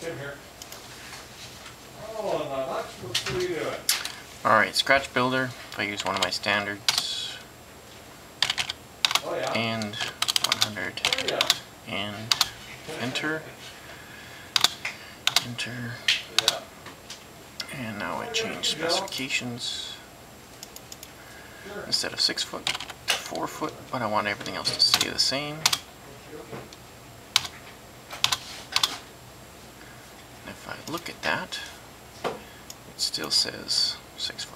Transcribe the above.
Tim here. Oh, not much, what you doing? Alright, Scratch Builder, if I use one of my standards, Oh, yeah. and 100, Oh, yeah. and enter, enter, Yeah. and now I change specifications. Instead of 6 foot to 4 foot, but I want everything else to stay the same. And if I look at that, it still says 6 foot.